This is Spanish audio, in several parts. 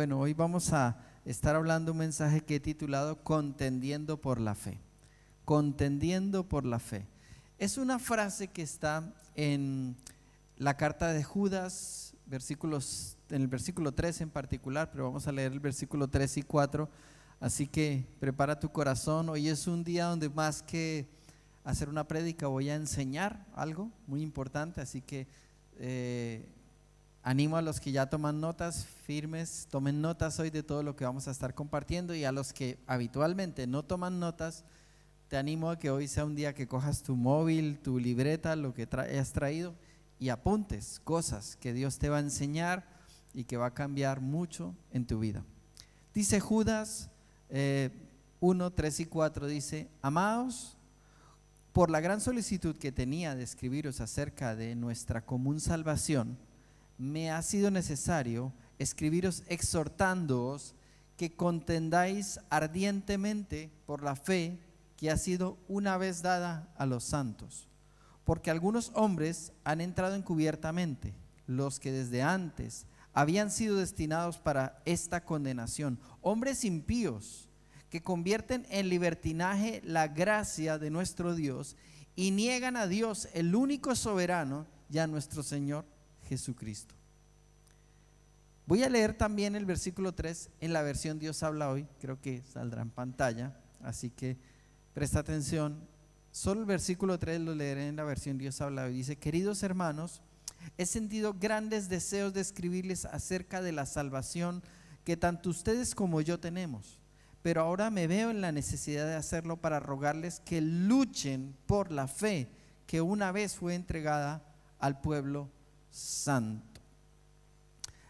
Bueno, hoy vamos a estar hablando un mensaje que he titulado Contendiendo por la fe. Contendiendo por la fe. Es una frase que está en la carta de Judas, versículos, en el versículo 3 en particular, pero vamos a leer el versículo 3 y 4. Así que prepara tu corazón. Hoy es un día donde más que hacer una prédica voy a enseñar algo muy importante, así que eh, Animo a los que ya toman notas firmes, tomen notas hoy de todo lo que vamos a estar compartiendo y a los que habitualmente no toman notas, te animo a que hoy sea un día que cojas tu móvil, tu libreta, lo que hayas traído y apuntes cosas que Dios te va a enseñar y que va a cambiar mucho en tu vida. Dice Judas 1, eh, 3 y 4, dice, amados, por la gran solicitud que tenía de escribiros acerca de nuestra común salvación, me ha sido necesario escribiros exhortándoos que contendáis ardientemente por la fe que ha sido una vez dada a los santos. Porque algunos hombres han entrado encubiertamente, los que desde antes habían sido destinados para esta condenación, hombres impíos que convierten en libertinaje la gracia de nuestro Dios y niegan a Dios, el único soberano, y a nuestro Señor Jesucristo. Voy a leer también el versículo 3 en la versión Dios habla hoy, creo que saldrá en pantalla, así que presta atención. Solo el versículo 3 lo leeré en la versión Dios habla hoy. Dice, queridos hermanos, he sentido grandes deseos de escribirles acerca de la salvación que tanto ustedes como yo tenemos, pero ahora me veo en la necesidad de hacerlo para rogarles que luchen por la fe que una vez fue entregada al pueblo santo.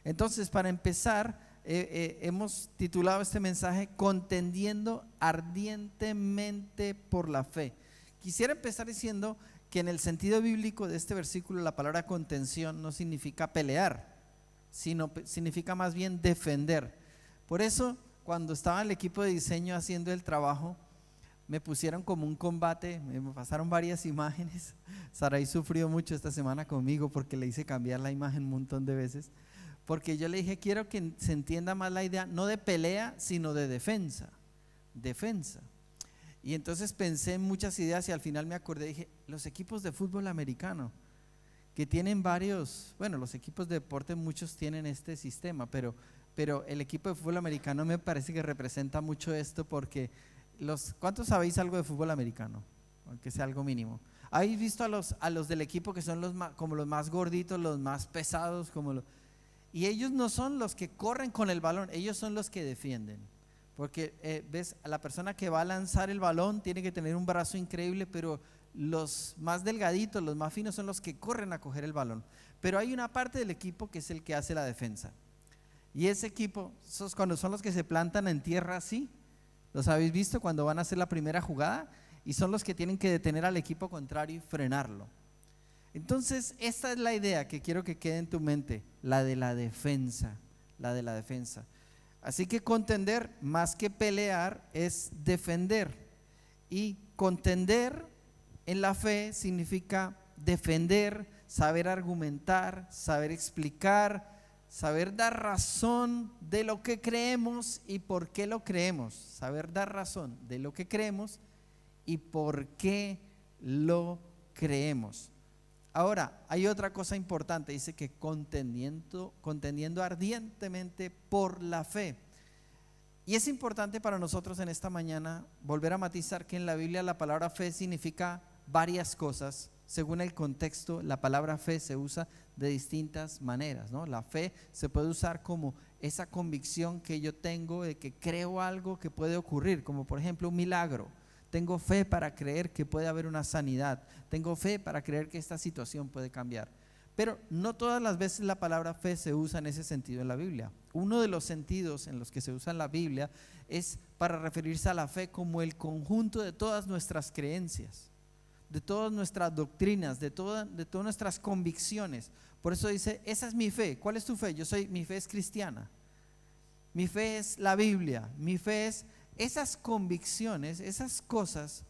Entonces, para empezar, eh, eh, hemos titulado este mensaje Contendiendo ardientemente por la fe. Quisiera empezar diciendo que en el sentido bíblico de este versículo la palabra contención no significa pelear, sino significa más bien defender. Por eso, cuando estaba el equipo de diseño haciendo el trabajo, me pusieron como un combate, me pasaron varias imágenes. Saray sufrió mucho esta semana conmigo porque le hice cambiar la imagen un montón de veces porque yo le dije, quiero que se entienda más la idea, no de pelea, sino de defensa. Defensa. Y entonces pensé en muchas ideas y al final me acordé, dije, los equipos de fútbol americano, que tienen varios, bueno, los equipos de deporte muchos tienen este sistema, pero, pero el equipo de fútbol americano me parece que representa mucho esto porque los, ¿cuántos sabéis algo de fútbol americano? Aunque sea algo mínimo. ¿Habéis visto a los, a los del equipo que son los como los más gorditos, los más pesados, como los y ellos no son los que corren con el balón, ellos son los que defienden. Porque eh, ves, la persona que va a lanzar el balón tiene que tener un brazo increíble, pero los más delgaditos, los más finos son los que corren a coger el balón. Pero hay una parte del equipo que es el que hace la defensa. Y ese equipo, esos cuando son los que se plantan en tierra así, los habéis visto cuando van a hacer la primera jugada y son los que tienen que detener al equipo contrario y frenarlo. Entonces, esta es la idea que quiero que quede en tu mente, la de la defensa, la de la defensa. Así que contender, más que pelear, es defender. Y contender en la fe significa defender, saber argumentar, saber explicar, saber dar razón de lo que creemos y por qué lo creemos. Saber dar razón de lo que creemos y por qué lo creemos. Ahora, hay otra cosa importante, dice que contendiendo, contendiendo ardientemente por la fe. Y es importante para nosotros en esta mañana volver a matizar que en la Biblia la palabra fe significa varias cosas. Según el contexto, la palabra fe se usa de distintas maneras. ¿no? La fe se puede usar como esa convicción que yo tengo de que creo algo que puede ocurrir, como por ejemplo un milagro tengo fe para creer que puede haber una sanidad. Tengo fe para creer que esta situación puede cambiar. Pero no todas las veces la palabra fe se usa en ese sentido en la Biblia. Uno de los sentidos en los que se usa en la Biblia es para referirse a la fe como el conjunto de todas nuestras creencias, de todas nuestras doctrinas, de, de todas nuestras convicciones. Por eso dice, esa es mi fe. ¿Cuál es tu fe? Yo soy, mi fe es cristiana. Mi fe es la Biblia. Mi fe es esas convicciones, esas cosas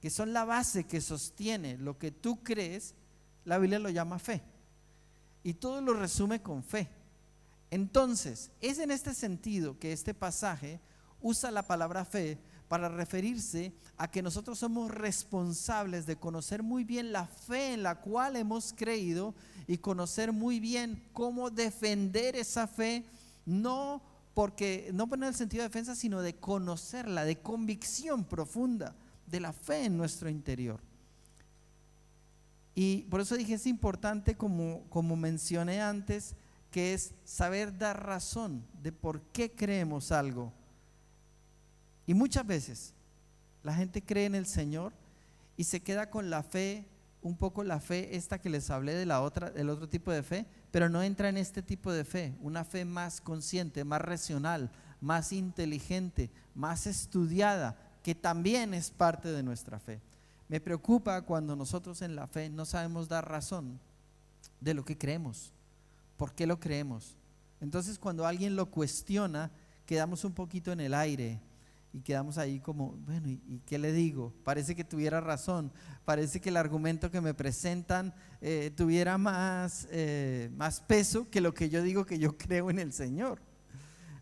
que son la base que sostiene lo que tú crees, la Biblia lo llama fe. Y todo lo resume con fe. Entonces, es en este sentido que este pasaje usa la palabra fe para referirse a que nosotros somos responsables de conocer muy bien la fe en la cual hemos creído y conocer muy bien cómo defender esa fe, no porque no en el sentido de defensa, sino de conocerla, de convicción profunda de la fe en nuestro interior. Y por eso dije, es importante, como, como mencioné antes, que es saber dar razón de por qué creemos algo. Y muchas veces la gente cree en el Señor y se queda con la fe, un poco la fe esta que les hablé de la otra, del otro tipo de fe, pero no entra en este tipo de fe, una fe más consciente, más racional, más inteligente, más estudiada, que también es parte de nuestra fe. Me preocupa cuando nosotros en la fe no sabemos dar razón de lo que creemos, por qué lo creemos. Entonces cuando alguien lo cuestiona, quedamos un poquito en el aire, y quedamos ahí como, bueno, ¿y, qué le digo? Parece que tuviera razón, parece que el argumento que me presentan eh, tuviera más, eh, más peso que lo que yo digo que yo creo en el Señor.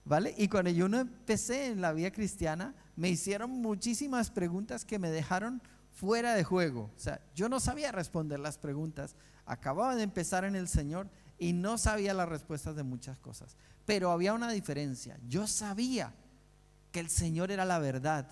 ¿Vale? Y cuando yo no empecé en la vida cristiana, me hicieron muchísimas preguntas que me dejaron fuera de juego. O sea, yo no sabía responder las preguntas. Acababa de empezar en el Señor y no sabía las respuestas de muchas cosas. Pero había una diferencia. Yo sabía que el Señor era la verdad.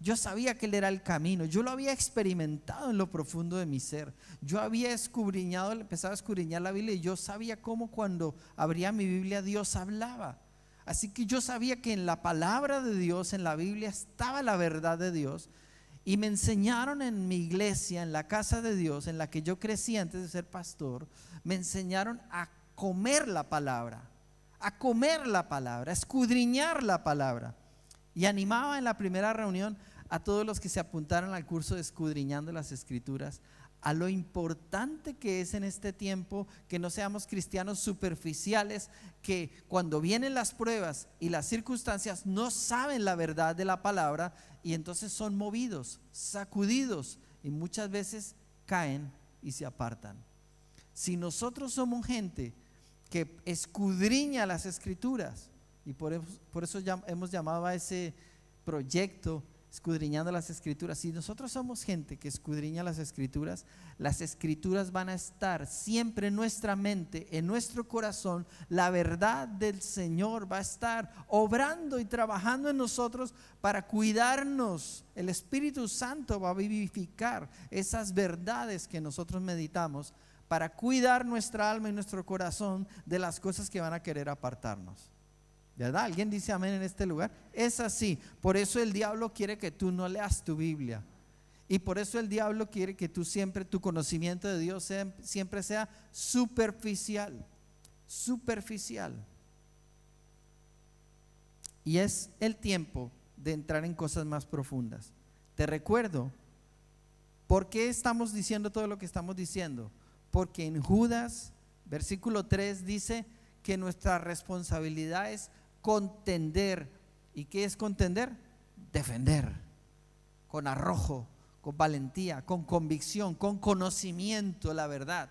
Yo sabía que Él era el camino. Yo lo había experimentado en lo profundo de mi ser. Yo había escudriñado, empezado a escudriñar la Biblia y yo sabía cómo cuando abría mi Biblia Dios hablaba. Así que yo sabía que en la palabra de Dios, en la Biblia, estaba la verdad de Dios. Y me enseñaron en mi iglesia, en la casa de Dios, en la que yo crecí antes de ser pastor, me enseñaron a comer la palabra, a comer la palabra, a escudriñar la palabra. Y animaba en la primera reunión a todos los que se apuntaran al curso de escudriñando las escrituras, a lo importante que es en este tiempo que no seamos cristianos superficiales, que cuando vienen las pruebas y las circunstancias no saben la verdad de la palabra y entonces son movidos, sacudidos y muchas veces caen y se apartan. Si nosotros somos gente que escudriña las escrituras, y por eso, por eso hemos llamado a ese proyecto escudriñando las escrituras. Si nosotros somos gente que escudriña las escrituras, las escrituras van a estar siempre en nuestra mente, en nuestro corazón. La verdad del Señor va a estar obrando y trabajando en nosotros para cuidarnos. El Espíritu Santo va a vivificar esas verdades que nosotros meditamos para cuidar nuestra alma y nuestro corazón de las cosas que van a querer apartarnos. ¿Verdad? ¿Alguien dice amén en este lugar? Es así. Por eso el diablo quiere que tú no leas tu Biblia. Y por eso el diablo quiere que tú siempre, tu conocimiento de Dios siempre sea superficial. Superficial. Y es el tiempo de entrar en cosas más profundas. Te recuerdo, ¿por qué estamos diciendo todo lo que estamos diciendo? Porque en Judas, versículo 3, dice que nuestra responsabilidad es contender. ¿Y qué es contender? Defender. Con arrojo, con valentía, con convicción, con conocimiento la verdad.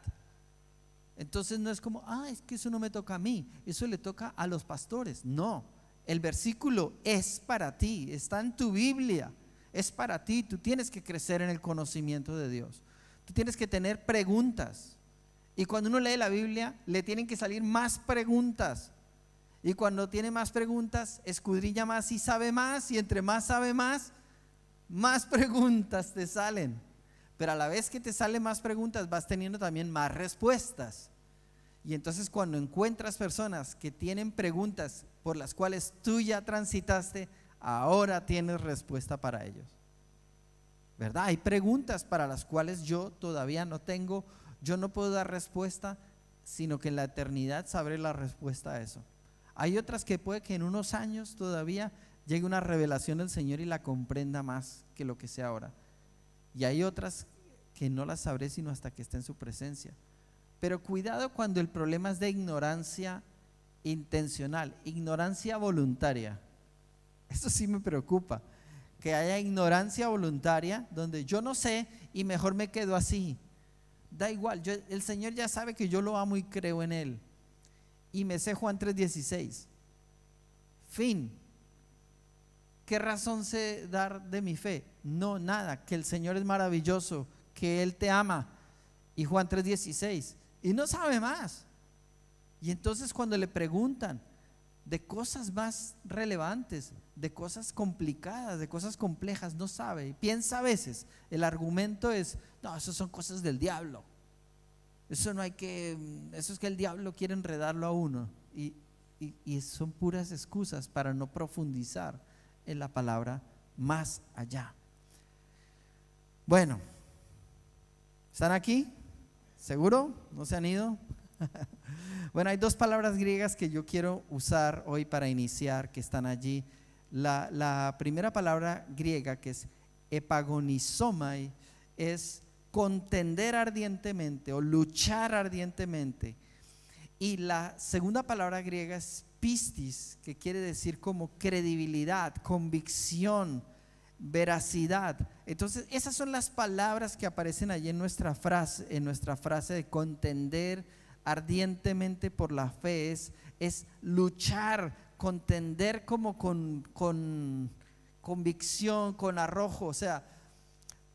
Entonces no es como, ah, es que eso no me toca a mí, eso le toca a los pastores. No, el versículo es para ti, está en tu Biblia, es para ti. Tú tienes que crecer en el conocimiento de Dios. Tú tienes que tener preguntas. Y cuando uno lee la Biblia, le tienen que salir más preguntas. Y cuando tiene más preguntas, escudriña más y sabe más. Y entre más sabe más, más preguntas te salen. Pero a la vez que te salen más preguntas, vas teniendo también más respuestas. Y entonces cuando encuentras personas que tienen preguntas por las cuales tú ya transitaste, ahora tienes respuesta para ellos. ¿Verdad? Hay preguntas para las cuales yo todavía no tengo, yo no puedo dar respuesta, sino que en la eternidad sabré la respuesta a eso. Hay otras que puede que en unos años todavía llegue una revelación del Señor y la comprenda más que lo que sea ahora. Y hay otras que no las sabré sino hasta que esté en su presencia. Pero cuidado cuando el problema es de ignorancia intencional, ignorancia voluntaria. Eso sí me preocupa, que haya ignorancia voluntaria donde yo no sé y mejor me quedo así. Da igual, el Señor ya sabe que yo lo amo y creo en Él. Y me sé Juan 3:16. Fin. ¿Qué razón sé dar de mi fe? No, nada, que el Señor es maravilloso, que Él te ama. Y Juan 3:16. Y no sabe más. Y entonces cuando le preguntan de cosas más relevantes, de cosas complicadas, de cosas complejas, no sabe. Y piensa a veces, el argumento es, no, eso son cosas del diablo. Eso no hay que, eso es que el diablo quiere enredarlo a uno. Y, y son puras excusas para no profundizar en la palabra más allá. Bueno, ¿están aquí? ¿Seguro? ¿No se han ido? bueno, hay dos palabras griegas que yo quiero usar hoy para iniciar, que están allí. La, la primera palabra griega, que es epagonizomai, es contender ardientemente o luchar ardientemente. Y la segunda palabra griega es pistis, que quiere decir como credibilidad, convicción, veracidad. Entonces, esas son las palabras que aparecen allí en nuestra frase, en nuestra frase de contender ardientemente por la fe, es, es luchar, contender como con, con convicción, con arrojo. O sea,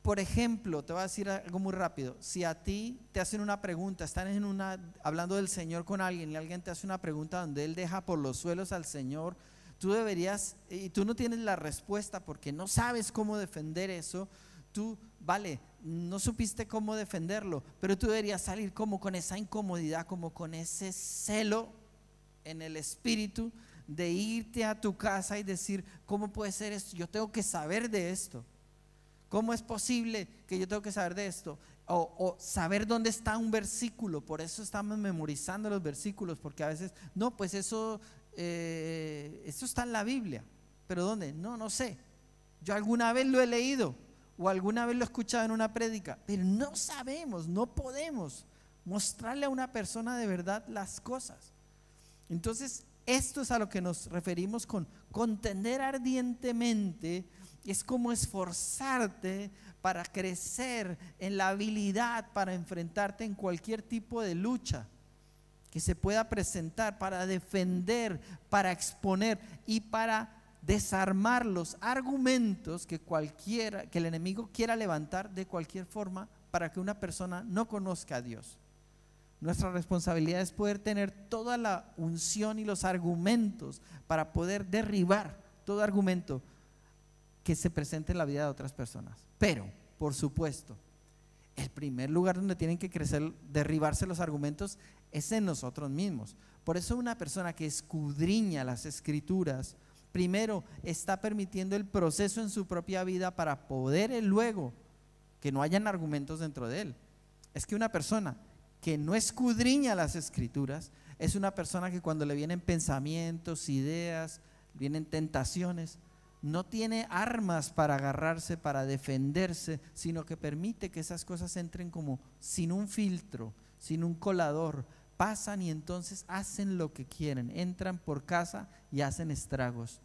por ejemplo, te voy a decir algo muy rápido. Si a ti te hacen una pregunta, están en una, hablando del Señor con alguien y alguien te hace una pregunta donde Él deja por los suelos al Señor, tú deberías, y tú no tienes la respuesta porque no sabes cómo defender eso, tú, vale, no supiste cómo defenderlo, pero tú deberías salir como con esa incomodidad, como con ese celo en el espíritu de irte a tu casa y decir, ¿cómo puede ser esto? Yo tengo que saber de esto. ¿Cómo es posible que yo tengo que saber de esto? O, saber dónde está un versículo. Por eso estamos memorizando los versículos, porque a veces, no, pues eso, eh, eso está en la Biblia. ¿Pero dónde? No, no sé. Yo alguna vez lo he leído o alguna vez lo he escuchado en una prédica, pero no sabemos, no podemos mostrarle a una persona de verdad las cosas. Entonces, esto es a lo que nos referimos con contender ardientemente es como esforzarte para crecer en la habilidad para enfrentarte en cualquier tipo de lucha que se pueda presentar, para defender, para exponer y para desarmar los argumentos que cualquiera, que el enemigo quiera levantar de cualquier forma para que una persona no conozca a Dios. Nuestra responsabilidad es poder tener toda la unción y los argumentos para poder derribar todo argumento que se presente en la vida de otras personas. Pero, por supuesto, el primer lugar donde tienen que crecer, derribarse los argumentos es en nosotros mismos. Por eso una persona que escudriña las escrituras, primero está permitiendo el proceso en su propia vida para poder luego que no hayan argumentos dentro de él. Es que una persona que no escudriña las escrituras es una persona que cuando le vienen pensamientos, ideas, vienen tentaciones, no tiene armas para agarrarse, para defenderse, sino que permite que esas cosas entren como sin un filtro, sin un colador, pasan y entonces hacen lo que quieren, entran por casa y hacen estragos.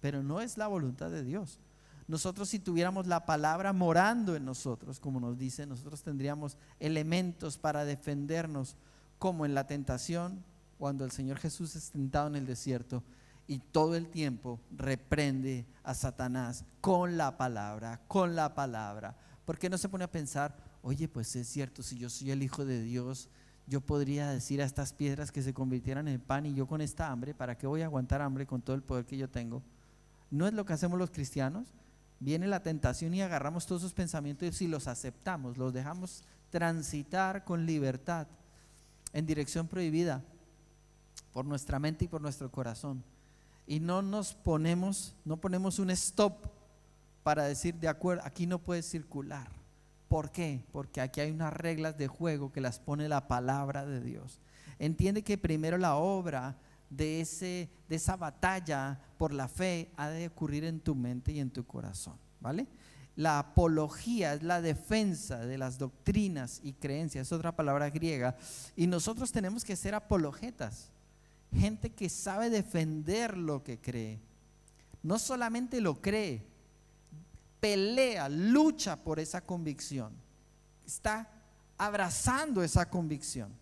Pero no es la voluntad de Dios. Nosotros si tuviéramos la palabra morando en nosotros, como nos dice, nosotros tendríamos elementos para defendernos, como en la tentación, cuando el Señor Jesús es tentado en el desierto y todo el tiempo reprende a Satanás con la palabra, con la palabra. ¿Por qué no se pone a pensar, oye, pues es cierto, si yo soy el Hijo de Dios, yo podría decir a estas piedras que se convirtieran en pan y yo con esta hambre, ¿para qué voy a aguantar hambre con todo el poder que yo tengo? ¿No es lo que hacemos los cristianos? Viene la tentación y agarramos todos esos pensamientos y los aceptamos, los dejamos transitar con libertad en dirección prohibida por nuestra mente y por nuestro corazón y no nos ponemos, no ponemos un stop para decir, de acuerdo, aquí no puede circular. ¿Por qué? Porque aquí hay unas reglas de juego que las pone la palabra de Dios. Entiende que primero la obra de, ese, de esa batalla por la fe ha de ocurrir en tu mente y en tu corazón, ¿vale? La apología es la defensa de las doctrinas y creencias, es otra palabra griega, y nosotros tenemos que ser apologetas gente que sabe defender lo que cree. No solamente lo cree, pelea, lucha por esa convicción. Está abrazando esa convicción.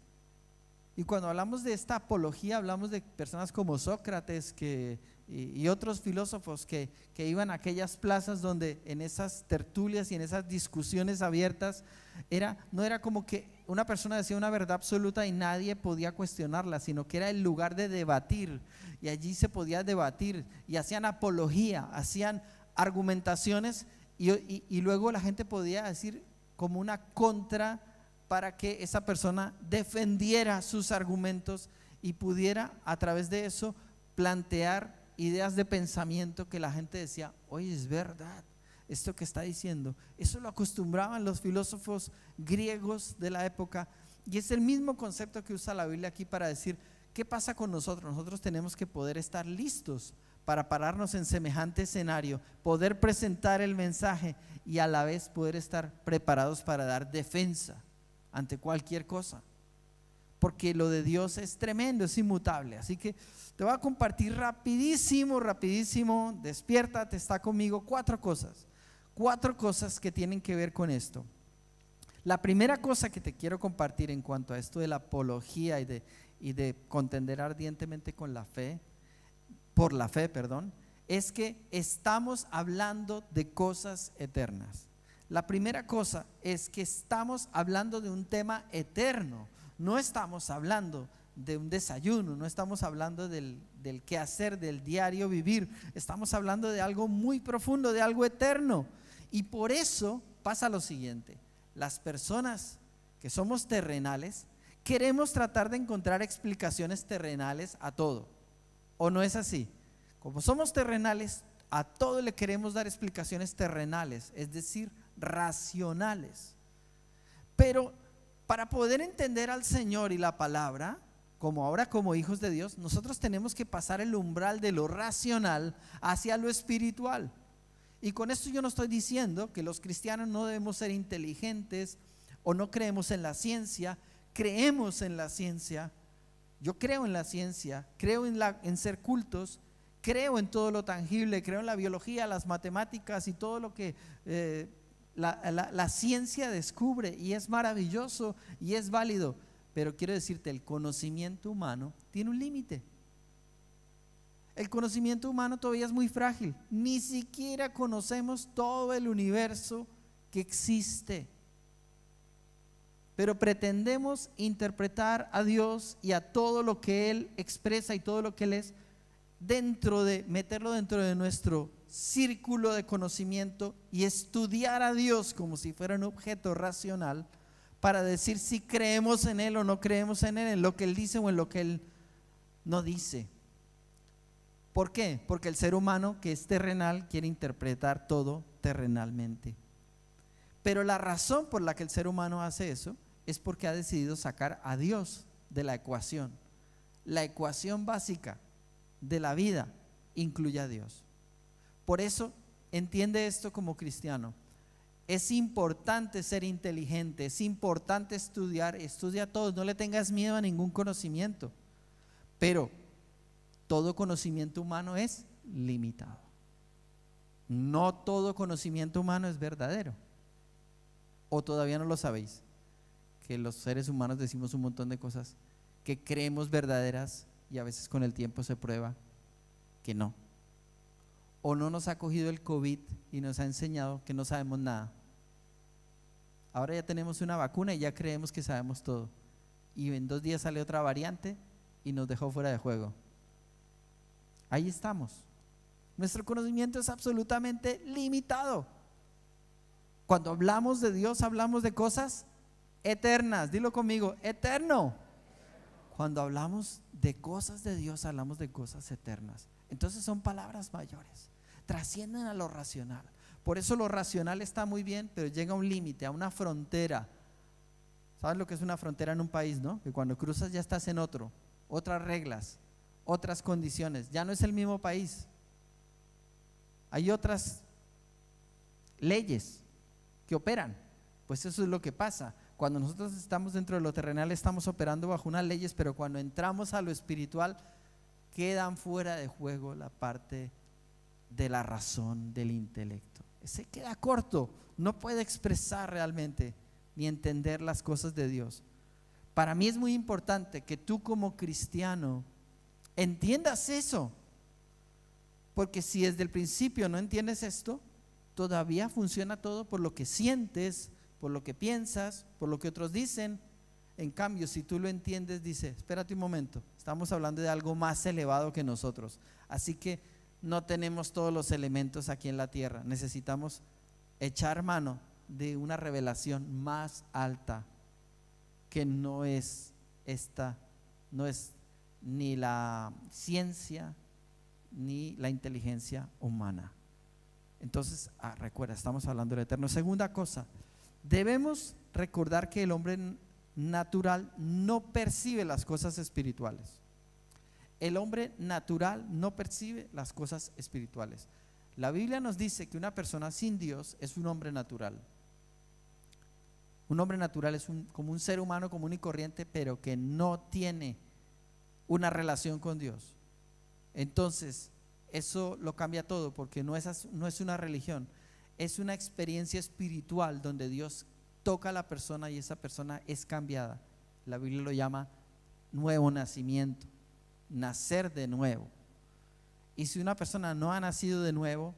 Y cuando hablamos de esta apología, hablamos de personas como Sócrates que, y, otros filósofos que, que, iban a aquellas plazas donde en esas tertulias y en esas discusiones abiertas, era, no era como que una persona decía una verdad absoluta y nadie podía cuestionarla, sino que era el lugar de debatir. Y allí se podía debatir y hacían apología, hacían argumentaciones y, y luego la gente podía decir como una contra para que esa persona defendiera sus argumentos y pudiera a través de eso plantear ideas de pensamiento que la gente decía, oye, es verdad, esto que está diciendo. Eso lo acostumbraban los filósofos griegos de la época y es el mismo concepto que usa la Biblia aquí para decir, ¿qué pasa con nosotros? Nosotros tenemos que poder estar listos para pararnos en semejante escenario, poder presentar el mensaje y a la vez poder estar preparados para dar defensa ante cualquier cosa. Porque lo de Dios es tremendo, es inmutable. Así que te voy a compartir rapidísimo, rapidísimo, despiértate, está conmigo, cuatro cosas. Cuatro cosas que tienen que ver con esto. La primera cosa que te quiero compartir en cuanto a esto de la apología y de, y de contender ardientemente con la fe, por la fe, perdón, es que estamos hablando de cosas eternas. La primera cosa es que estamos hablando de un tema eterno, no estamos hablando de un desayuno, no estamos hablando del, del quehacer, del diario vivir, estamos hablando de algo muy profundo, de algo eterno. Y por eso pasa lo siguiente, las personas que somos terrenales queremos tratar de encontrar explicaciones terrenales a todo, ¿o no es así? Como somos terrenales, a todo le queremos dar explicaciones terrenales, es decir, racionales. Pero para poder entender al Señor y la palabra, como ahora como hijos de Dios, nosotros tenemos que pasar el umbral de lo racional hacia lo espiritual. Y con esto yo no estoy diciendo que los cristianos no debemos ser inteligentes o no creemos en la ciencia, creemos en la ciencia. Yo creo en la ciencia, creo en, la, ser cultos, creo en todo lo tangible, creo en la biología, las matemáticas y todo lo que eh, la, ciencia descubre y es maravilloso y es válido, pero quiero decirte, el conocimiento humano tiene un límite. El conocimiento humano todavía es muy frágil. Ni siquiera conocemos todo el universo que existe. Pero pretendemos interpretar a Dios y a todo lo que Él expresa y todo lo que Él es dentro de, meterlo dentro de nuestro círculo de conocimiento y estudiar a Dios como si fuera un objeto racional para decir si creemos en Él o no creemos en Él, en lo que Él dice o en lo que Él no dice. ¿Por qué? Porque el ser humano que es terrenal quiere interpretar todo terrenalmente. Pero la razón por la que el ser humano hace eso es porque ha decidido sacar a Dios de la ecuación. La ecuación básica de la vida incluye a Dios. Por eso, entiende esto como cristiano. Es importante ser inteligente, es importante estudiar, estudia todo, no le tengas miedo a ningún conocimiento. Pero todo conocimiento humano es limitado. No todo conocimiento humano es verdadero. ¿O todavía no lo sabéis? Que los seres humanos decimos un montón de cosas que creemos verdaderas y a veces con el tiempo se prueba que no o no nos ha cogido el COVID y nos ha enseñado que no sabemos nada. Ahora ya tenemos una vacuna y ya creemos que sabemos todo. Y en dos días sale otra variante y nos dejó fuera de juego. Ahí estamos. Nuestro conocimiento es absolutamente limitado. Cuando hablamos de Dios, hablamos de cosas eternas. Dilo conmigo, eterno. Cuando hablamos de cosas de Dios, hablamos de cosas eternas. Entonces son palabras mayores trascienden a lo racional. Por eso lo racional está muy bien, pero llega a un límite, a una frontera. ¿Sabes lo que es una frontera en un país, no? Que cuando cruzas ya estás en otro, otras reglas, otras condiciones. Ya no es el mismo país. Hay otras leyes que operan. Pues eso es lo que pasa. Cuando nosotros estamos dentro de lo terrenal estamos operando bajo unas leyes, pero cuando entramos a lo espiritual quedan fuera de juego la parte de la razón, del intelecto. Se queda corto, no puede expresar realmente ni entender las cosas de Dios. para mí es muy importante que tú como cristiano entiendas eso. Porque si desde el principio no entiendes esto, todavía funciona todo por lo que sientes, por lo que piensas, por lo que otros dicen. En cambio, si tú lo entiendes, dice, espérate un momento, estamos hablando de algo más elevado que nosotros. Así que no tenemos todos los elementos aquí en la tierra. Necesitamos echar mano de una revelación más alta que no es esta, no es ni la ciencia ni la inteligencia humana. Entonces, ah, recuerda, estamos hablando del eterno. Segunda cosa, debemos recordar que el hombre natural no percibe las cosas espirituales. El hombre natural no percibe las cosas espirituales. La Biblia nos dice que una persona sin Dios es un hombre natural. Un hombre natural es como un ser humano común y corriente, pero que no tiene una relación con Dios. Entonces, eso lo cambia todo, porque no es, no es una religión, es una experiencia espiritual donde Dios toca a la persona y esa persona es cambiada. La Biblia lo llama nuevo nacimiento, nacer de nuevo. Y si una persona no ha nacido de nuevo,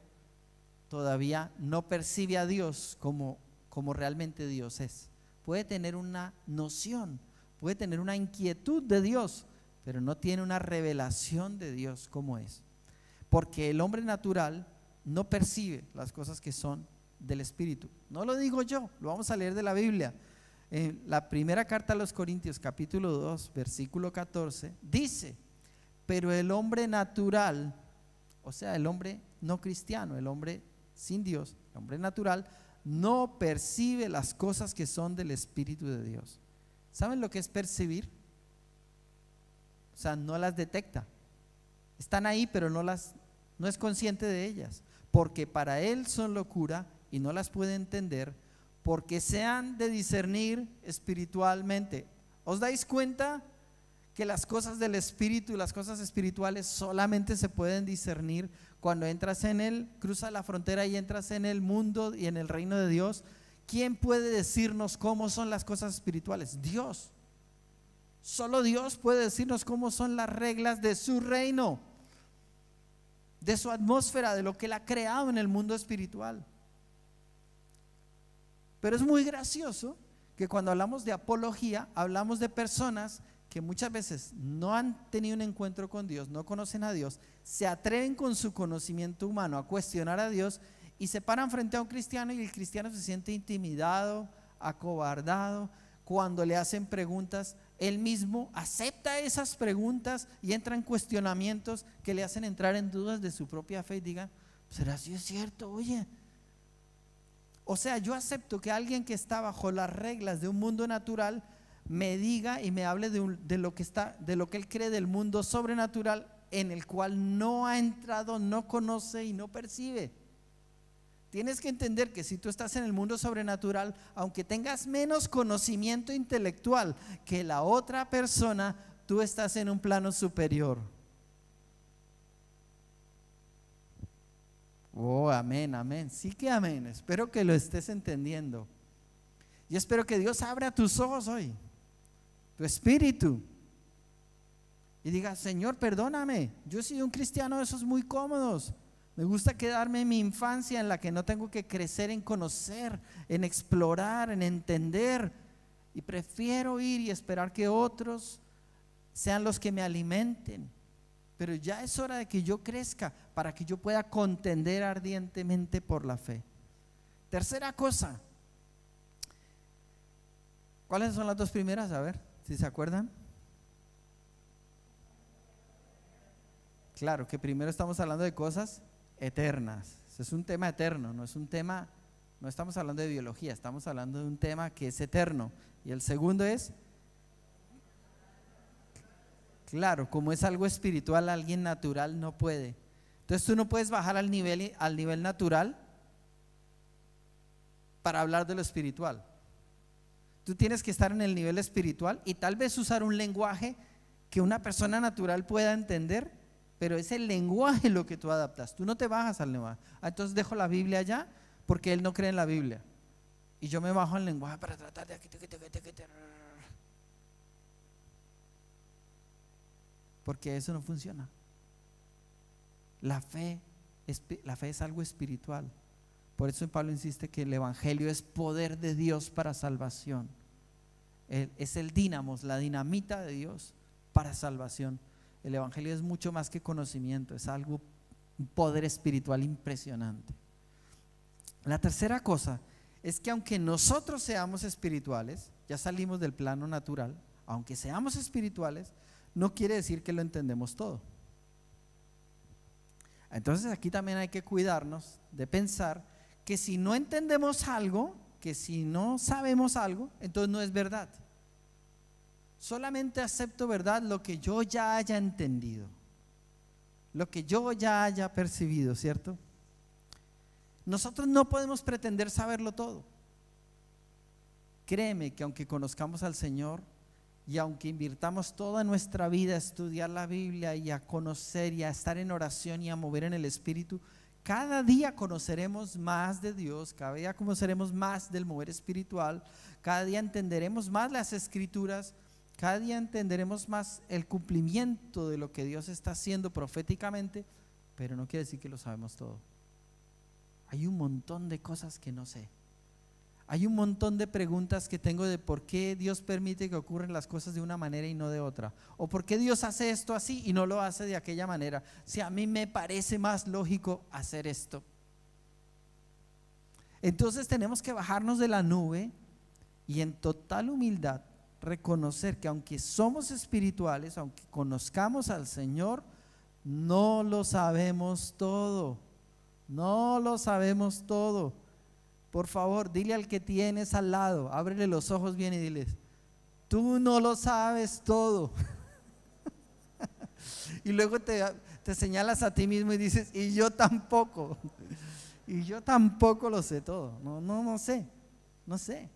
todavía no percibe a Dios como, como realmente Dios es. Puede tener una noción, puede tener una inquietud de Dios, pero no tiene una revelación de Dios como es. Porque el hombre natural no percibe las cosas que son del Espíritu. No lo digo yo, lo vamos a leer de la Biblia. En la primera carta a los Corintios, capítulo 2, versículo 14, dice, pero el hombre natural, o sea, el hombre no cristiano, el hombre sin Dios, el hombre natural, no percibe las cosas que son del Espíritu de Dios. ¿Saben lo que es percibir? O sea, no las detecta. Están ahí, pero no las no es consciente de ellas, porque para él son locura y no las puede entender, porque se han de discernir espiritualmente. ¿Os dais cuenta que las cosas del espíritu y las cosas espirituales solamente se pueden discernir cuando entras en él, cruzas la frontera y entras en el mundo y en el reino de Dios? ¿Quién puede decirnos cómo son las cosas espirituales? Dios. Solo Dios puede decirnos cómo son las reglas de su reino, de su atmósfera, de lo que Él ha creado en el mundo espiritual. Pero es muy gracioso que cuando hablamos de apología, hablamos de personas que muchas veces no han tenido un encuentro con Dios, no conocen a Dios, se atreven con su conocimiento humano a cuestionar a Dios y se paran frente a un cristiano y el cristiano se siente intimidado, acobardado. Cuando le hacen preguntas, él mismo acepta esas preguntas y entra en cuestionamientos que le hacen entrar en dudas de su propia fe y diga, ¿será así es cierto? Oye, o sea, yo acepto que alguien que está bajo las reglas de un mundo natural me diga y me hable de, lo que está, de lo que él cree del mundo sobrenatural en el cual no ha entrado, no conoce y no percibe. Tienes que entender que si tú estás en el mundo sobrenatural, aunque tengas menos conocimiento intelectual que la otra persona, tú estás en un plano superior. Oh, amén, amén. Sí que amén. Espero que lo estés entendiendo. Y espero que Dios abra tus ojos hoy, tu espíritu. Y diga, Señor, perdóname. Yo he sido un cristiano de esos muy cómodos. Me gusta quedarme en mi infancia en la que no tengo que crecer en conocer, en explorar, en entender. Y prefiero ir y esperar que otros sean los que me alimenten pero ya es hora de que yo crezca para que yo pueda contender ardientemente por la fe. Tercera cosa. ¿Cuáles son las dos primeras? A ver, si se acuerdan. Claro, que primero estamos hablando de cosas eternas. Es un tema eterno, no es un tema, no estamos hablando de biología, estamos hablando de un tema que es eterno. Y el segundo es Claro, como es algo espiritual, alguien natural no puede. Entonces tú no puedes bajar al nivel, al nivel natural para hablar de lo espiritual. Tú tienes que estar en el nivel espiritual y tal vez usar un lenguaje que una persona natural pueda entender, pero es el lenguaje lo que tú adaptas. Tú no te bajas al lenguaje. Ah, entonces dejo la Biblia allá porque él no cree en la Biblia. Y yo me bajo al lenguaje para tratar de... porque eso no funciona. La fe, la fe es algo espiritual. Por eso Pablo insiste que el Evangelio es poder de Dios para salvación. Es el dínamos, la dinamita de Dios para salvación. El Evangelio es mucho más que conocimiento, es algo, un poder espiritual impresionante. La tercera cosa es que aunque nosotros seamos espirituales, ya salimos del plano natural, aunque seamos espirituales, no quiere decir que lo entendemos todo. Entonces aquí también hay que cuidarnos de pensar que si no entendemos algo, que si no sabemos algo, entonces no es verdad. Solamente acepto verdad lo que yo ya haya entendido, lo que yo ya haya percibido, ¿cierto? Nosotros no podemos pretender saberlo todo. Créeme que aunque conozcamos al Señor y aunque invirtamos toda nuestra vida a estudiar la Biblia y a conocer y a estar en oración y a mover en el Espíritu, cada día conoceremos más de Dios, cada día conoceremos más del mover espiritual, cada día entenderemos más las escrituras, cada día entenderemos más el cumplimiento de lo que Dios está haciendo proféticamente, pero no quiere decir que lo sabemos todo. Hay un montón de cosas que no sé. Hay un montón de preguntas que tengo de por qué Dios permite que ocurran las cosas de una manera y no de otra. O por qué Dios hace esto así y no lo hace de aquella manera. Si a mí me parece más lógico hacer esto. Entonces tenemos que bajarnos de la nube y en total humildad reconocer que aunque somos espirituales, aunque conozcamos al Señor, no lo sabemos todo. No lo sabemos todo. Por favor, dile al que tienes al lado, ábrele los ojos bien y diles, tú no lo sabes todo. y luego te, te señalas a ti mismo y dices, y yo tampoco. y yo tampoco lo sé todo. No, no, no sé. No sé.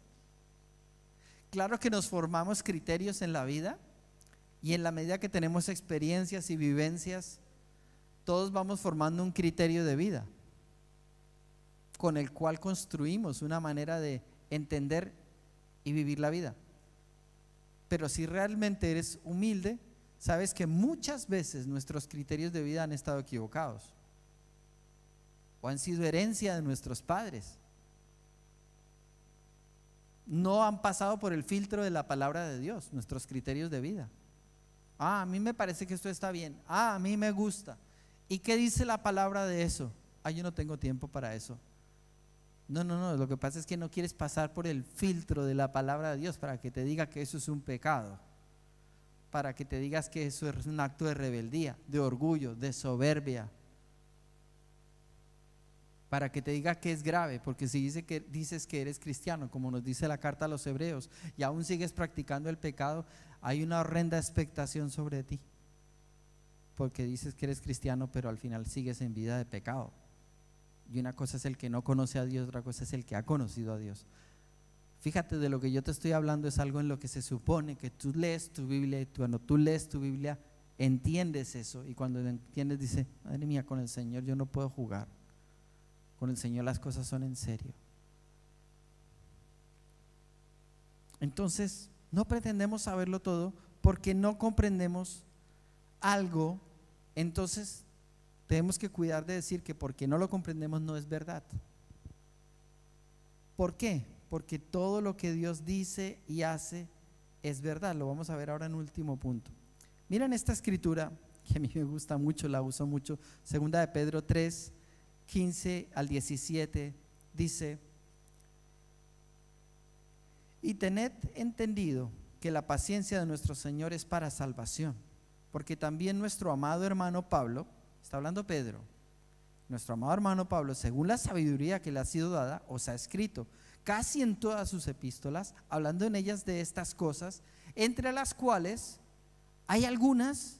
Claro que nos formamos criterios en la vida y en la medida que tenemos experiencias y vivencias, todos vamos formando un criterio de vida con el cual construimos una manera de entender y vivir la vida. Pero si realmente eres humilde, sabes que muchas veces nuestros criterios de vida han estado equivocados o han sido herencia de nuestros padres. No han pasado por el filtro de la palabra de Dios, nuestros criterios de vida. Ah, a mí me parece que esto está bien. Ah, a mí me gusta. ¿Y qué dice la palabra de eso? Ah, yo no tengo tiempo para eso. No, no, no, lo que pasa es que no quieres pasar por el filtro de la palabra de Dios para que te diga que eso es un pecado, para que te digas que eso es un acto de rebeldía, de orgullo, de soberbia, para que te diga que es grave, porque si dices que eres cristiano, como nos dice la carta a los hebreos, y aún sigues practicando el pecado, hay una horrenda expectación sobre ti, porque dices que eres cristiano, pero al final sigues en vida de pecado. Y una cosa es el que no conoce a Dios, otra cosa es el que ha conocido a Dios. Fíjate, de lo que yo te estoy hablando es algo en lo que se supone que tú lees tu Biblia y cuando tú lees tu Biblia entiendes eso. Y cuando entiendes dice, madre mía, con el Señor yo no puedo jugar. Con el Señor las cosas son en serio. Entonces, no pretendemos saberlo todo porque no comprendemos algo. Entonces, tenemos que cuidar de decir que porque no lo comprendemos no es verdad. ¿Por qué? Porque todo lo que Dios dice y hace es verdad. Lo vamos a ver ahora en último punto. Miren esta escritura que a mí me gusta mucho, la uso mucho. Segunda de Pedro 3, 15 al 17 dice, y tened entendido que la paciencia de nuestro Señor es para salvación, porque también nuestro amado hermano Pablo, Está hablando Pedro. Nuestro amado hermano Pablo, según la sabiduría que le ha sido dada, os ha escrito casi en todas sus epístolas, hablando en ellas de estas cosas, entre las cuales hay algunas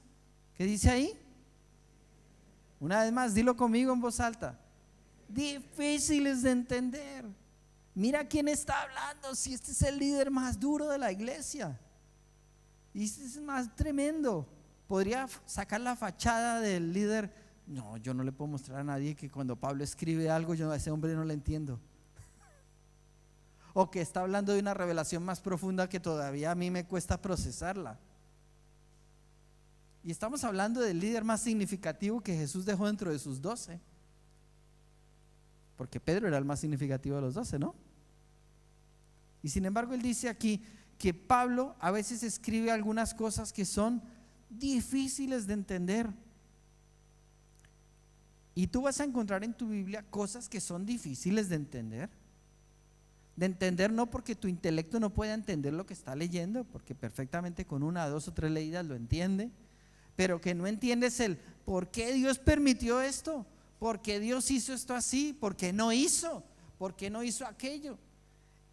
que dice ahí. Una vez más, dilo conmigo en voz alta. Difíciles de entender. Mira quién está hablando, si este es el líder más duro de la iglesia. Y este es más tremendo podría sacar la fachada del líder. No, yo no le puedo mostrar a nadie que cuando Pablo escribe algo, yo a ese hombre no le entiendo. O que está hablando de una revelación más profunda que todavía a mí me cuesta procesarla. Y estamos hablando del líder más significativo que Jesús dejó dentro de sus doce. Porque Pedro era el más significativo de los doce, ¿no? Y sin embargo, él dice aquí que Pablo a veces escribe algunas cosas que son difíciles de entender. Y tú vas a encontrar en tu Biblia cosas que son difíciles de entender. De entender no porque tu intelecto no pueda entender lo que está leyendo, porque perfectamente con una, dos o tres leídas lo entiende, pero que no entiendes el por qué Dios permitió esto, por qué Dios hizo esto así, por qué no hizo, por qué no hizo aquello.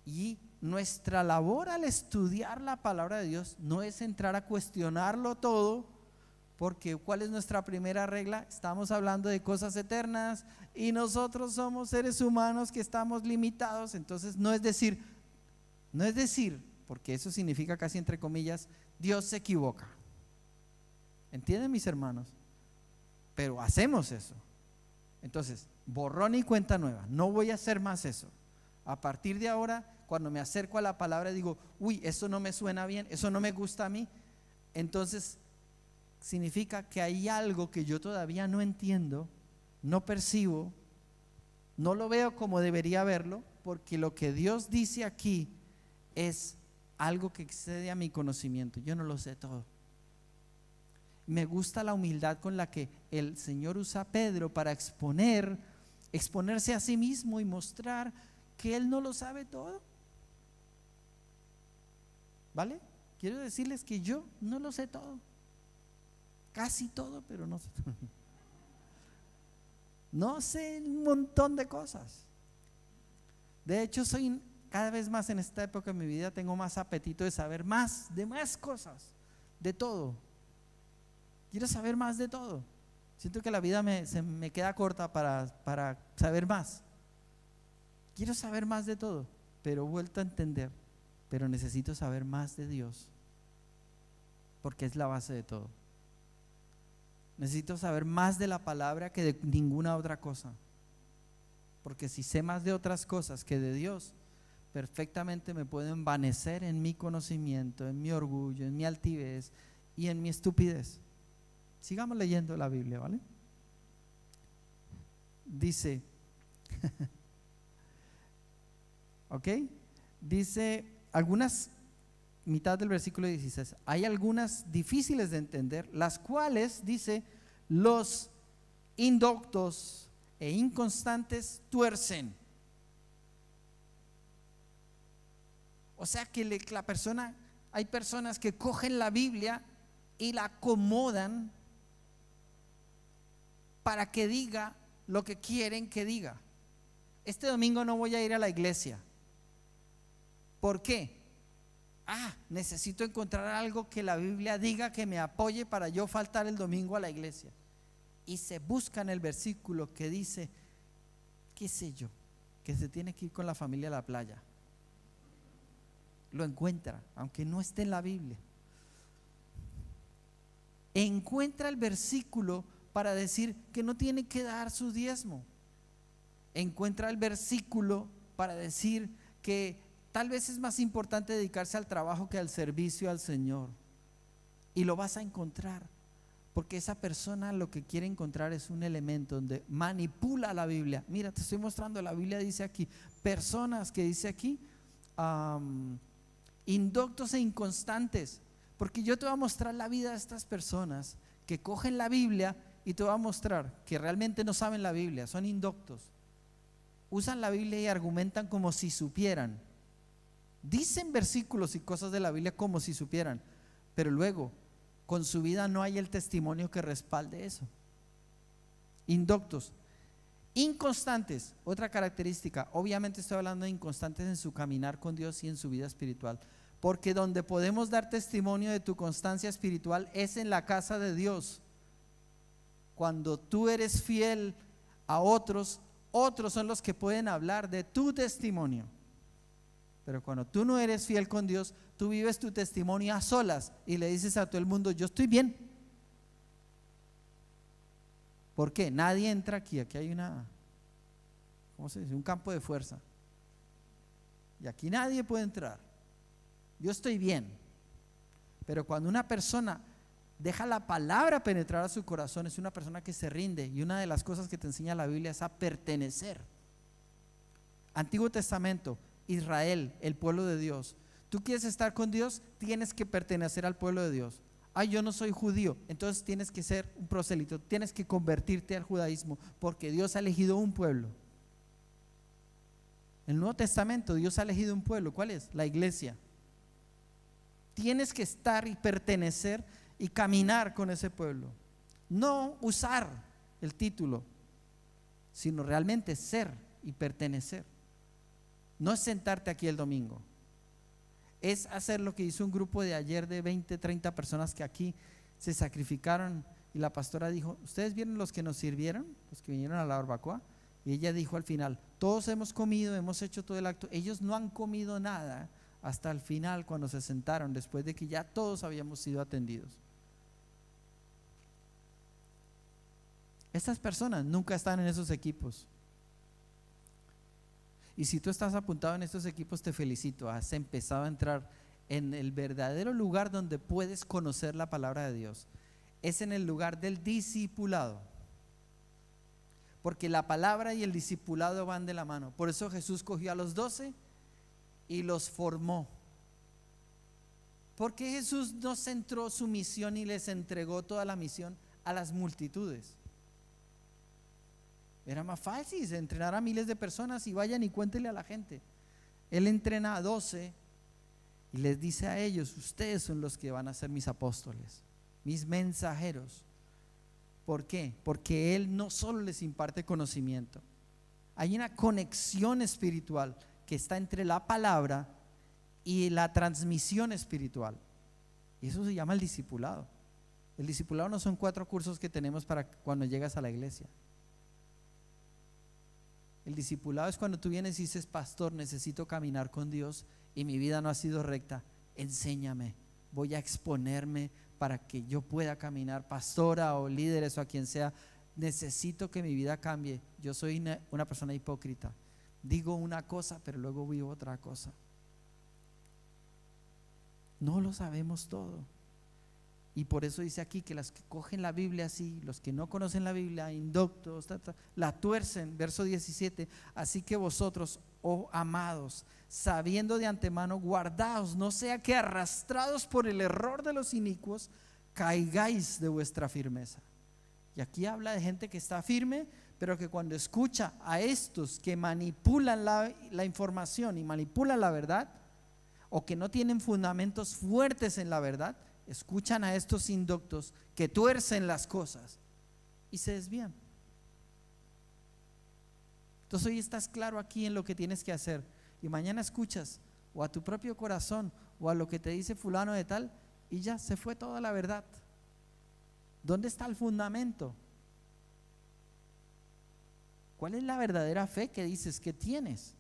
Y nuestra labor al estudiar la palabra de Dios no es entrar a cuestionarlo todo, porque ¿cuál es nuestra primera regla? Estamos hablando de cosas eternas y nosotros somos seres humanos que estamos limitados, entonces no es decir, no es decir, porque eso significa casi entre comillas, Dios se equivoca. ¿Entienden mis hermanos? Pero hacemos eso. Entonces, borrón y cuenta nueva. No voy a hacer más eso. A partir de ahora, cuando me acerco a la palabra, digo, uy, eso no me suena bien, eso no me gusta a mí. Entonces, significa que hay algo que yo todavía no entiendo, no percibo, no lo veo como debería verlo, porque lo que Dios dice aquí es algo que excede a mi conocimiento. Yo no lo sé todo. Me gusta la humildad con la que el Señor usa a Pedro para exponer, exponerse a sí mismo y mostrar que Él no lo sabe todo. ¿Vale? Quiero decirles que yo no lo sé todo casi todo, pero no sé. No sé un montón de cosas. De hecho, soy cada vez más en esta época de mi vida, tengo más apetito de saber más, de más cosas, de todo. Quiero saber más de todo. Siento que la vida me, se me queda corta para, para saber más. Quiero saber más de todo, pero he vuelto a entender, pero necesito saber más de Dios, porque es la base de todo. Necesito saber más de la palabra que de ninguna otra cosa. Porque si sé más de otras cosas que de Dios, perfectamente me puedo envanecer en mi conocimiento, en mi orgullo, en mi altivez y en mi estupidez. Sigamos leyendo la Biblia, ¿vale? Dice, ¿ok? Dice algunas mitad del versículo 16, hay algunas difíciles de entender, las cuales, dice, los indoctos e inconstantes tuercen. O sea que la persona, hay personas que cogen la Biblia y la acomodan para que diga lo que quieren que diga. Este domingo no voy a ir a la iglesia. ¿Por qué? ah, necesito encontrar algo que la Biblia diga que me apoye para yo faltar el domingo a la iglesia. Y se busca en el versículo que dice, qué sé yo, que se tiene que ir con la familia a la playa. Lo encuentra, aunque no esté en la Biblia. Encuentra el versículo para decir que no tiene que dar su diezmo. Encuentra el versículo para decir que Tal vez es más importante dedicarse al trabajo que al servicio al Señor. Y lo vas a encontrar. Porque esa persona lo que quiere encontrar es un elemento donde manipula la Biblia. Mira, te estoy mostrando, la Biblia dice aquí, personas que dice aquí, indoctos e inconstantes. Porque yo te voy a mostrar la vida de estas personas que cogen la Biblia y te voy a mostrar que realmente no saben la Biblia, son indoctos. Usan la Biblia y argumentan como si supieran. Dicen versículos y cosas de la Biblia como si supieran, pero luego con su vida no hay el testimonio que respalde eso. Indoctos. Inconstantes, otra característica, obviamente estoy hablando de inconstantes en su caminar con Dios y en su vida espiritual, porque donde podemos dar testimonio de tu constancia espiritual es en la casa de Dios. Cuando tú eres fiel a otros, otros son los que pueden hablar de tu testimonio. Pero cuando tú no eres fiel con Dios, tú vives tu testimonio a solas y le dices a todo el mundo, yo estoy bien. ¿Por qué? Nadie entra aquí, aquí hay una, ¿cómo se dice? Un campo de fuerza. Y aquí nadie puede entrar. Yo estoy bien. Pero cuando una persona deja la palabra penetrar a su corazón, es una persona que se rinde. Y una de las cosas que te enseña la Biblia es a pertenecer. Antiguo Testamento, Israel, el pueblo de Dios. Tú quieres estar con Dios, tienes que pertenecer al pueblo de Dios. Ay, yo no soy judío, entonces tienes que ser un prosélito, tienes que convertirte al judaísmo, porque Dios ha elegido un pueblo. El Nuevo Testamento, Dios ha elegido un pueblo. ¿Cuál es? La iglesia. Tienes que estar y pertenecer y caminar con ese pueblo. No usar el título, sino realmente ser y pertenecer. No es sentarte aquí el domingo. Es hacer lo que hizo un grupo de ayer de 20, 30 personas que aquí se sacrificaron y la pastora dijo, ¿ustedes vieron los que nos sirvieron? Los que vinieron a la barbacoa. Y ella dijo al final, todos hemos comido, hemos hecho todo el acto. Ellos no han comido nada hasta el final cuando se sentaron, después de que ya todos habíamos sido atendidos. Estas personas nunca están en esos equipos. Y si tú estás apuntado en estos equipos, te felicito. Has empezado a entrar en el verdadero lugar donde puedes conocer la palabra de Dios. Es en el lugar del discipulado. Porque la palabra y el discipulado van de la mano. Por eso Jesús cogió a los doce y los formó. Porque Jesús no centró su misión y les entregó toda la misión a las multitudes. Era más fácil entrenar a miles de personas y vayan y cuéntenle a la gente. Él entrena a doce y les dice a ellos, ustedes son los que van a ser mis apóstoles, mis mensajeros. ¿Por qué? Porque Él no solo les imparte conocimiento, hay una conexión espiritual que está entre la palabra y la transmisión espiritual. Y eso se llama el discipulado. El discipulado no son cuatro cursos que tenemos para cuando llegas a la iglesia. El discipulado es cuando tú vienes y dices, pastor, necesito caminar con Dios y mi vida no ha sido recta. Enséñame, voy a exponerme para que yo pueda caminar, pastora o líderes o a quien sea. Necesito que mi vida cambie. Yo soy una, persona hipócrita. Digo una cosa, pero luego vivo otra cosa. No lo sabemos todo. Y por eso dice aquí que las que cogen la Biblia así, los que no conocen la Biblia, indoctos, la tuercen, verso 17. Así que vosotros, oh amados, sabiendo de antemano, guardaos, no sea que arrastrados por el error de los inicuos, caigáis de vuestra firmeza. Y aquí habla de gente que está firme, pero que cuando escucha a estos que manipulan la, la información y manipulan la verdad, o que no tienen fundamentos fuertes en la verdad, escuchan a estos inductos que tuercen las cosas y se desvían. Entonces hoy estás claro aquí en lo que tienes que hacer y mañana escuchas o a tu propio corazón o a lo que te dice fulano de tal y ya se fue toda la verdad. ¿Dónde está el fundamento? ¿Cuál es la verdadera fe que dices que tienes?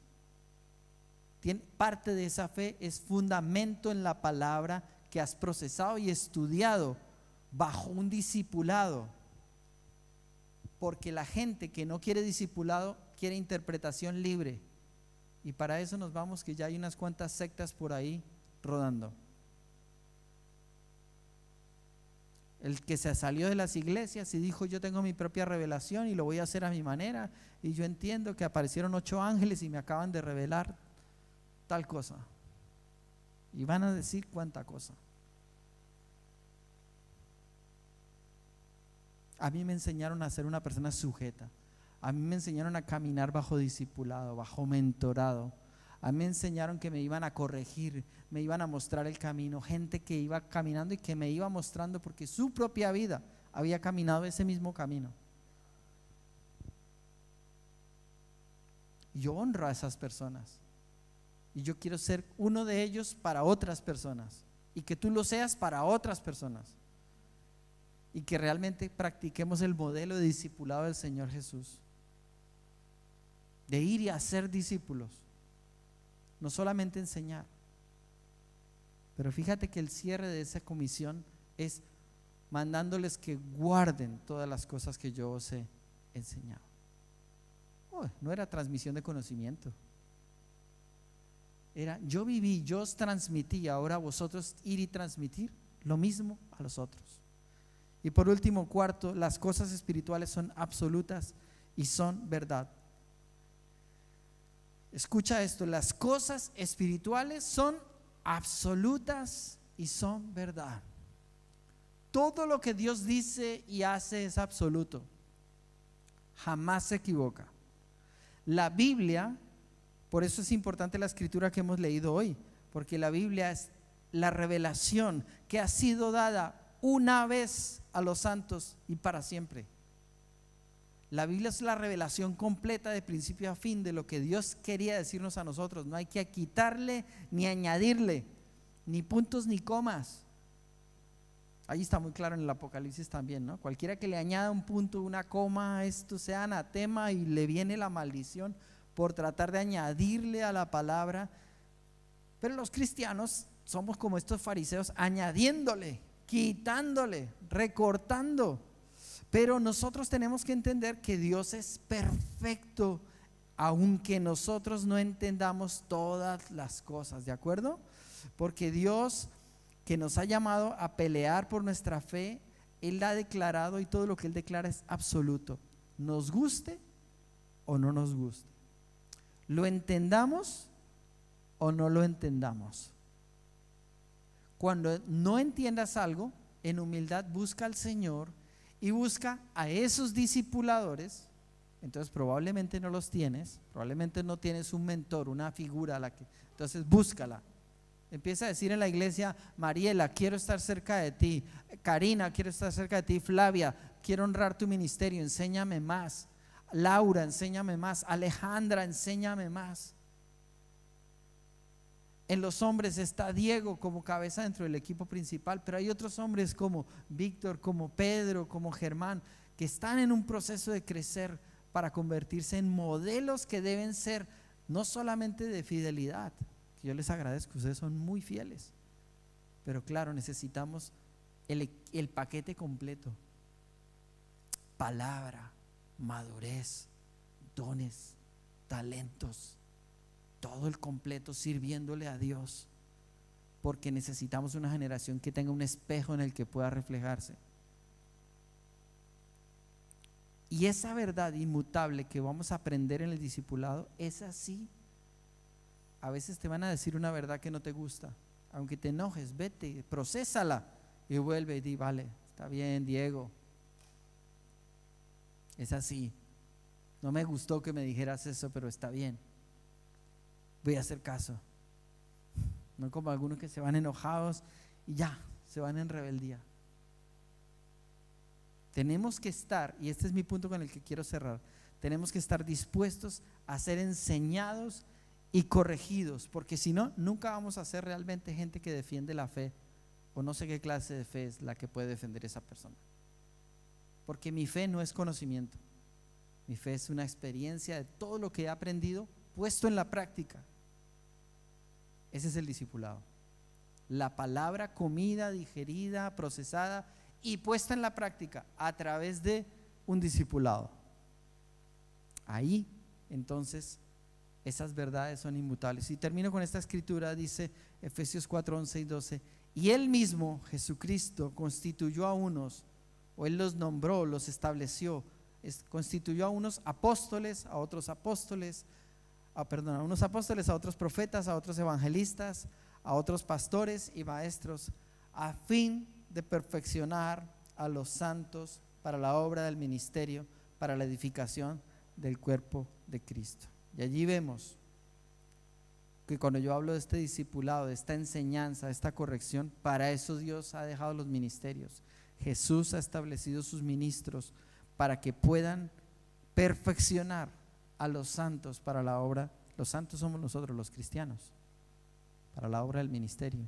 parte de esa fe es fundamento en la palabra que has procesado y estudiado bajo un discipulado. Porque la gente que no quiere discipulado quiere interpretación libre. Y para eso nos vamos que ya hay unas cuantas sectas por ahí rodando. El que se salió de las iglesias y dijo yo tengo mi propia revelación y lo voy a hacer a mi manera. Y yo entiendo que aparecieron ocho ángeles y me acaban de revelar tal cosa. Y van a decir cuánta cosa. A mí me enseñaron a ser una persona sujeta. A mí me enseñaron a caminar bajo discipulado, bajo mentorado. A mí me enseñaron que me iban a corregir, me iban a mostrar el camino. Gente que iba caminando y que me iba mostrando porque su propia vida había caminado ese mismo camino. Yo honro a esas personas. Y yo quiero ser uno de ellos para otras personas. Y que tú lo seas para otras personas. Y que realmente practiquemos el modelo de discipulado del Señor Jesús. De ir y hacer discípulos. No solamente enseñar. Pero fíjate que el cierre de esa comisión es mandándoles que guarden todas las cosas que yo os he enseñado. no era transmisión de conocimiento era yo viví, yo os transmití, ahora vosotros ir y transmitir lo mismo a los otros. Y por último, cuarto, las cosas espirituales son absolutas y son verdad. Escucha esto, las cosas espirituales son absolutas y son verdad. Todo lo que Dios dice y hace es absoluto. Jamás se equivoca. La Biblia, por eso es importante la escritura que hemos leído hoy, porque la Biblia es la revelación que ha sido dada una vez a los santos y para siempre. La Biblia es la revelación completa de principio a fin de lo que Dios quería decirnos a nosotros. No hay que quitarle ni añadirle, ni puntos ni comas. Ahí está muy claro en el Apocalipsis también, ¿no? Cualquiera que le añada un punto, una coma, esto sea anatema y le viene la maldición por tratar de añadirle a la palabra. Pero los cristianos somos como estos fariseos, añadiéndole, quitándole, recortando. Pero nosotros tenemos que entender que Dios es perfecto, aunque nosotros no entendamos todas las cosas, ¿de acuerdo? Porque Dios que nos ha llamado a pelear por nuestra fe, Él ha declarado y todo lo que Él declara es absoluto. Nos guste o no nos guste. Lo entendamos o no lo entendamos. Cuando no entiendas algo, en humildad busca al Señor y busca a esos discipuladores, entonces probablemente no los tienes, probablemente no tienes un mentor, una figura a la que, entonces búscala. Empieza a decir en la iglesia, Mariela, quiero estar cerca de ti, Karina, quiero estar cerca de ti, Flavia, quiero honrar tu ministerio, enséñame más, Laura, enséñame más, Alejandra, enséñame más. En los hombres está Diego como cabeza dentro del equipo principal, pero hay otros hombres como Víctor, como Pedro, como Germán, que están en un proceso de crecer para convertirse en modelos que deben ser no solamente de fidelidad, que yo les agradezco, ustedes son muy fieles, pero claro, necesitamos el, el paquete completo. Palabra, madurez, dones, talentos todo el completo sirviéndole a Dios, porque necesitamos una generación que tenga un espejo en el que pueda reflejarse. Y esa verdad inmutable que vamos a aprender en el discipulado es así. A veces te van a decir una verdad que no te gusta, aunque te enojes, vete, procésala y vuelve y di, vale, está bien, Diego. Es así. No me gustó que me dijeras eso, pero está bien voy a hacer caso. No como algunos que se van enojados y ya, se van en rebeldía. Tenemos que estar, y este es mi punto con el que quiero cerrar, tenemos que estar dispuestos a ser enseñados y corregidos, porque si no, nunca vamos a ser realmente gente que defiende la fe, o no sé qué clase de fe es la que puede defender esa persona. Porque mi fe no es conocimiento, mi fe es una experiencia de todo lo que he aprendido puesto en la práctica. Ese es el discipulado. La palabra comida, digerida, procesada y puesta en la práctica a través de un discipulado. Ahí, entonces, esas verdades son inmutables. Y termino con esta escritura, dice Efesios 4, 11 y 12. Y él mismo, Jesucristo, constituyó a unos, o él los nombró, los estableció, constituyó a unos apóstoles, a otros apóstoles, a, perdón, a unos apóstoles, a otros profetas, a otros evangelistas, a otros pastores y maestros, a fin de perfeccionar a los santos para la obra del ministerio, para la edificación del cuerpo de Cristo. Y allí vemos que cuando yo hablo de este discipulado, de esta enseñanza, de esta corrección, para eso Dios ha dejado los ministerios. Jesús ha establecido sus ministros para que puedan perfeccionar a los santos para la obra, los santos somos nosotros los cristianos, para la obra del ministerio,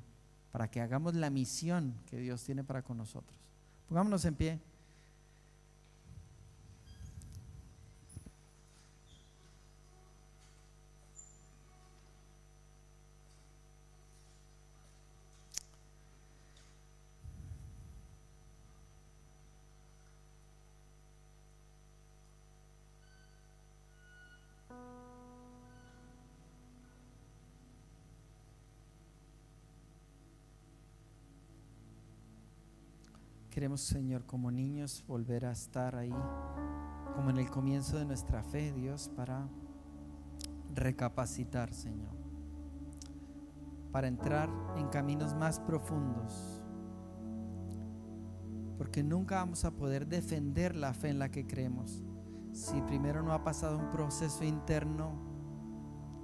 para que hagamos la misión que Dios tiene para con nosotros. Pongámonos en pie. Queremos, Señor, como niños, volver a estar ahí, como en el comienzo de nuestra fe, Dios, para recapacitar, Señor, para entrar en caminos más profundos, porque nunca vamos a poder defender la fe en la que creemos si primero no ha pasado un proceso interno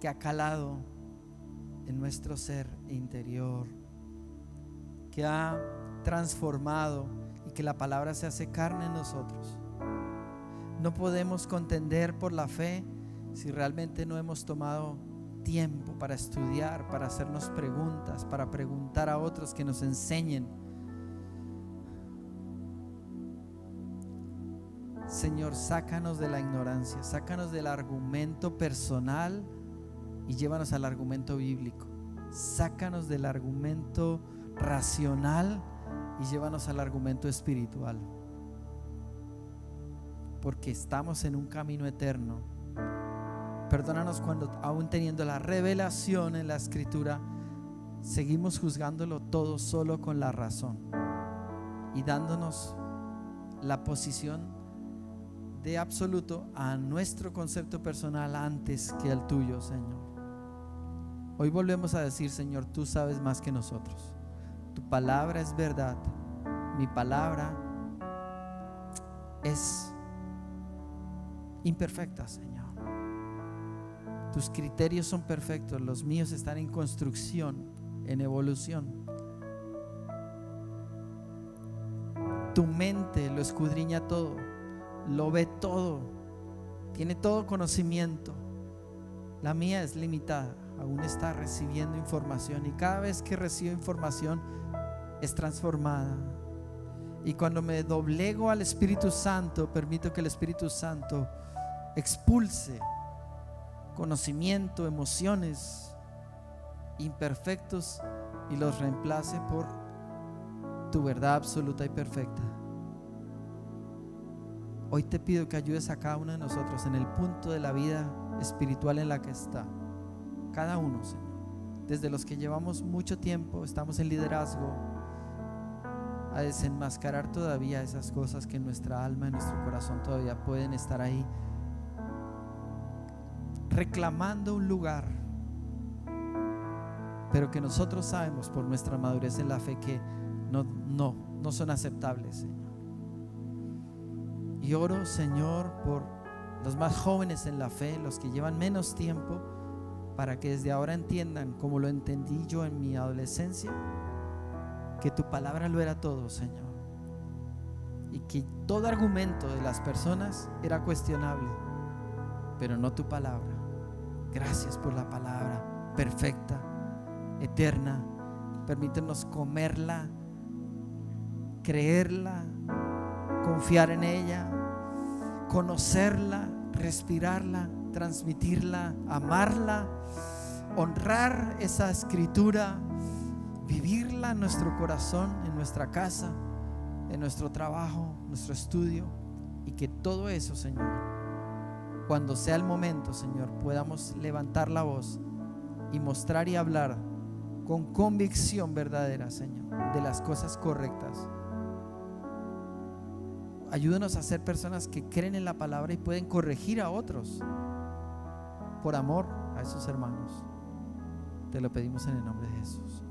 que ha calado en nuestro ser interior, que ha transformado que la palabra se hace carne en nosotros. No podemos contender por la fe si realmente no hemos tomado tiempo para estudiar, para hacernos preguntas, para preguntar a otros que nos enseñen. Señor, sácanos de la ignorancia, sácanos del argumento personal y llévanos al argumento bíblico. Sácanos del argumento racional y llévanos al argumento espiritual. Porque estamos en un camino eterno. Perdónanos cuando aún teniendo la revelación en la escritura, seguimos juzgándolo todo solo con la razón y dándonos la posición de absoluto a nuestro concepto personal antes que al tuyo, Señor. Hoy volvemos a decir, Señor, tú sabes más que nosotros. Tu palabra es verdad. Mi palabra es imperfecta, Señor. Tus criterios son perfectos, los míos están en construcción, en evolución. Tu mente lo escudriña todo, lo ve todo, tiene todo conocimiento. La mía es limitada, aún está recibiendo información y cada vez que recibo información es transformada. Y cuando me doblego al Espíritu Santo, permito que el Espíritu Santo expulse conocimiento, emociones imperfectos y los reemplace por tu verdad absoluta y perfecta. Hoy te pido que ayudes a cada uno de nosotros en el punto de la vida espiritual en la que está. Cada uno, Señor. Desde los que llevamos mucho tiempo, estamos en liderazgo, a desenmascarar todavía esas cosas que en nuestra alma, en nuestro corazón todavía pueden estar ahí, reclamando un lugar, pero que nosotros sabemos por nuestra madurez en la fe que no, no, no son aceptables, Señor. Y oro, Señor, por los más jóvenes en la fe, los que llevan menos tiempo, para que desde ahora entiendan, como lo entendí yo en mi adolescencia, que tu palabra lo era todo, Señor. Y que todo argumento de las personas era cuestionable, pero no tu palabra. Gracias por la palabra perfecta, eterna. Permítenos comerla, creerla, confiar en ella, conocerla, respirarla, transmitirla, amarla, honrar esa escritura vivirla en nuestro corazón, en nuestra casa, en nuestro trabajo, nuestro estudio, y que todo eso, Señor, cuando sea el momento, Señor, podamos levantar la voz y mostrar y hablar con convicción verdadera, Señor, de las cosas correctas. Ayúdanos a ser personas que creen en la palabra y pueden corregir a otros por amor a esos hermanos. Te lo pedimos en el nombre de Jesús.